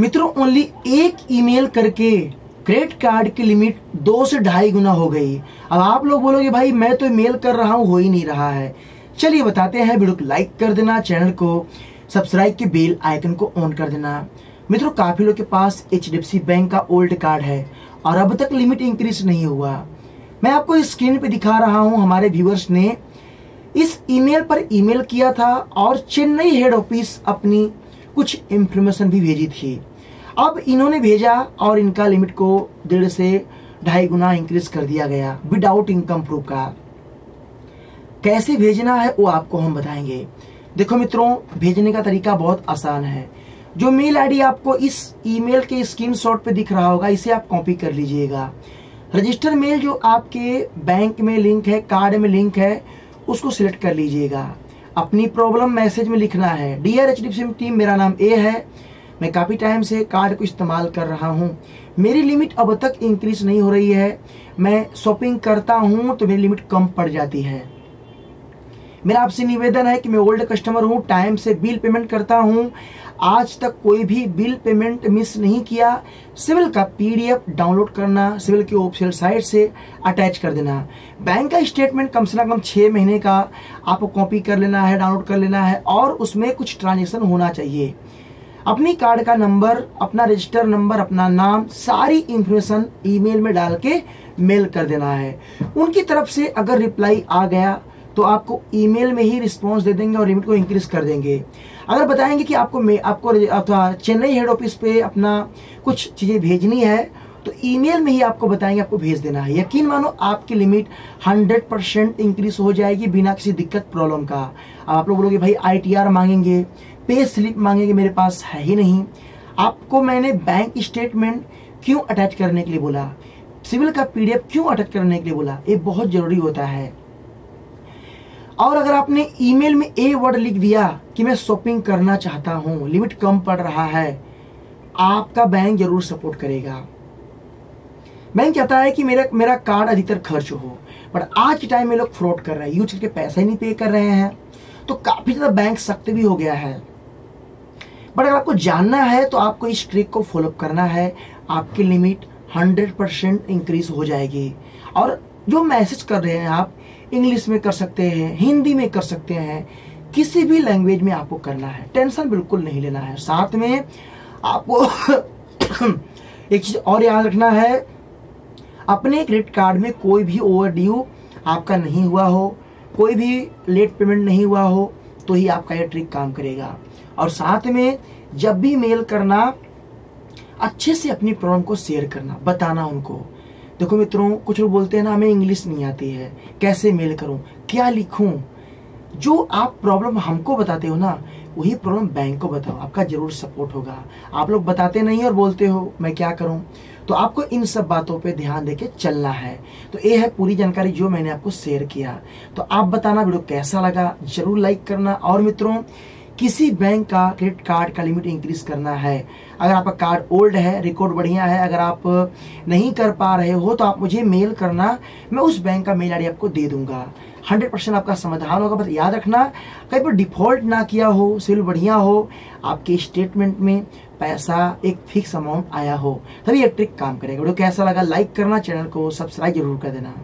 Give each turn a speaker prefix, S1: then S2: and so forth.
S1: मित्रों ओनली एक ईमेल करके क्रेडिट कार्ड की लिमिट दो से ढाई गुना हो गई। अब आप लोग बोलोगे, भाई, मैं तो मेल कर रहा हूँ, हो ही नहीं रहा है। चलिए, बताते हैं वीडियो को लाइक कर देना चैनल को सब्सक्राइब के बेल आइकन को ऑन कर देना। मित्रों, काफ़ी लोग के पास HDFC बैंक का ओल्ड कार्ड है और अब तक लिमिट इंक्रीज नहीं हुआ। मैं आपको स्क्रीन पे दिखा रहा हूँ, हमारे व्यूअर्स ने। इस ईमेल पर ईमेल किया था और चेन्नई हेड ऑफ़िस अपनी कुछ इंफॉर्मेशन भी भेजी थी। अब इन्होंने भेजा और इनका लिमिट को डेढ़ से ढाई गुना इंक्रीज कर दिया गया विदाउट इनकम प्रूफ का। कैसे भेजना है वो आपको हम बताएँगे। देखो मित्रों, भेजने का तरीका बहुत आसान है। जो मेल आईडी आपको इस ईमेल के स्क्रीनशॉट पे दिख रहा होगा, इसे आप कॉपी कर लीजिएगा। रजिस्टर मेल जो आपके बैंक में लिंक है कार्ड में लिंक है, उसको सिलेक्ट कर लीजिएगा। अपनी प्रॉब्लम मैसेज में लिखना है। डियर एच टीम मेरा नाम ए है। मैं काफ़ी टाइम से कार्ड को इस्तेमाल कर रहा हूँ। मेरी लिमिट अब तक इंक्रीज नहीं हो रही है। मैं शॉपिंग करता हूँ तो मेरी लिमिट कम पड़ जाती है। मेरा आपसे निवेदन है कि मैं ओल्ड कस्टमर हूँ, टाइम से बिल पेमेंट करता हूँ। आज तक कोई भी बिल पेमेंट मिस नहीं किया। सिविल का पीडीएफ डाउनलोड करना, सिविल की ऑफिशियल साइट से अटैच कर देना। बैंक का स्टेटमेंट कम से कम छः महीने का। आपको कॉपी कर लेना है, डाउनलोड कर लेना है और उसमें कुछ ट्रांजेक्शन होना चाहिए। अपनी कार्ड का नंबर, अपना रजिस्टर नंबर, अपना नाम, सारी इंफॉर्मेशन ईमेल में डाल के मेल कर देना है। उनकी तरफ़ से अगर रिप्लाई आ गया तो आपको ईमेल में ही रिस्पॉन्स दे देंगे और लिमिट को इंक्रीज कर देंगे। अगर बताएँगे कि आपको आपको चेन्नई हेड ऑफ़िस पे अपना कुछ चीज़ें भेजनी है तो ईमेल में ही आपको बताएँगे, आपको भेज देना है। यकीन मानो, आपकी लिमिट 100 परसेंट इंक्रीज हो जाएगी बिना किसी दिक्कत प्रॉब्लम का। अब आप लोग बोलोगे, भाई आईटीआर मांगेंगे पे स्लिप मांगेंगे मेरे पास है ही नहीं। आपको मैंने बैंक स्टेटमेंट क्यों अटैच करने के लिए बोला? सिविल का पीडीएफ क्यों अटैच करने के लिए बोला? ये बहुत ज़रूरी होता है। और अगर आपने ईमेल में ए वर्ड लिख दिया कि मैं शॉपिंग करना चाहता हूँ, लिमिट कम पड़ रहा है, आपका बैंक ज़रूर सपोर्ट करेगा। बैंक चाहता है कि मेरा मेरा कार्ड अधिकतर खर्च हो बट आज के टाइम में लोग फ्रॉड कर रहे हैं, यूज़ करके पैसा ही नहीं पे कर रहे हैं तो काफ़ी ज़्यादा बैंक सख्त भी हो गया है। बट अगर आपको जानना है तो आपको इस ट्रिक को फॉलोअप करना है, आपकी लिमिट हंड्रेड परसेंट इंक्रीज हो जाएगी। और जो मैसेज कर रहे हैं आप इंग्लिश में कर सकते हैं, हिंदी में कर सकते हैं। किसी भी लैंग्वेज में आपको करना है। टेंशन बिल्कुल नहीं लेना है। साथ में आपको एक चीज़ और याद रखना है, अपने क्रेडिट कार्ड में कोई भी ओवर आपका नहीं हुआ हो, कोई भी लेट पेमेंट नहीं हुआ हो तो ही आपका यह ट्रिक काम करेगा। और साथ में जब भी मेल करना, अच्छे से अपनी प्रॉब्लम को शेयर करना, बताना उनको। देखो मित्रों, कुछ लोग बोलते हैं ना, हमें इंग्लिश नहीं आती है। कैसे मेल करूँ? क्या लिखूं? जो आप प्रॉब्लम हमको बताते हो ना, वही प्रॉब्लम बैंक को बताओ। आपका ज़रूर सपोर्ट होगा। आप लोग बताते नहीं और बोलते हो, मैं क्या करूँ? तो आपको इन सब बातों पे ध्यान देके चलना है। तो ये है पूरी जानकारी जो मैंने आपको शेयर किया। तो आप बताना वीडियो कैसा लगा, ज़रूर लाइक करना। और मित्रों किसी बैंक का क्रेडिट कार्ड का लिमिट इंक्रीज करना है। अगर आपका कार्ड ओल्ड है रिकॉर्ड बढ़िया है, अगर आप नहीं कर पा रहे हो तो आप मुझे मेल करना, मैं उस बैंक का मेल आई आपको दे दूँगा। हंड्रेड परसेंट आपका समाधान होगा, बस याद रखना, कहीं पर डिफ़ॉल्ट ना किया हो सिविल बढ़िया हो, आपके स्टेटमेंट में पैसा एक फिक्स अमाउंट आया हो, तभी ये ट्रिक काम करेगा। वीडियो कैसा लगा लाइक करना, चैनल को सब्सक्राइब ज़रूर कर देना।